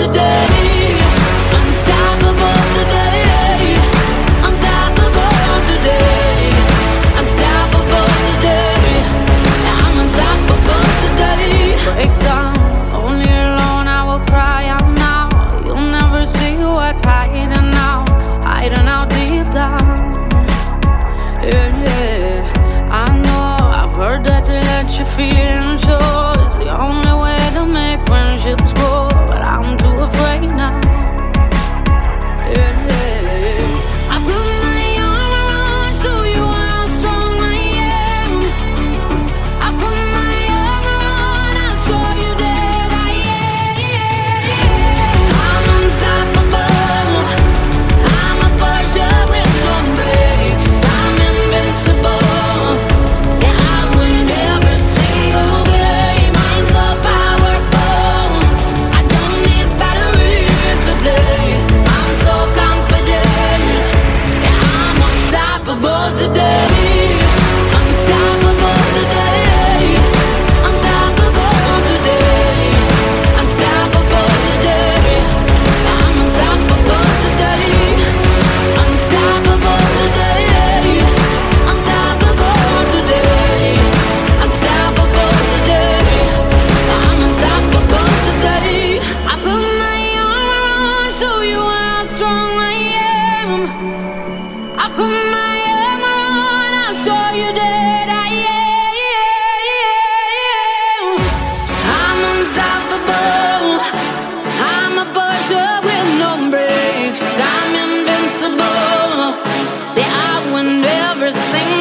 today. unstoppable today. Unstoppable today. Unstoppable today. Unstoppable today. I'm unstoppable today. Unstoppable today. Unstoppable today. Unstoppable today. I'm unstoppable today. I put my show you how strong I am. I put my the I and every single